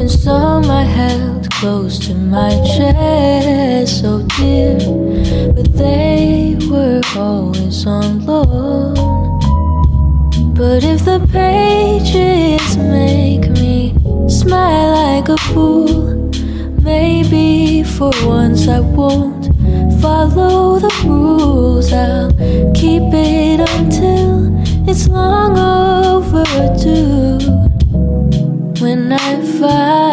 And some I held close to my chest, so dear. But they were always on loan. But if the pages make me smile like a fool, maybe for once I won't follow the rules. I'll keep it until it's long overdue. I find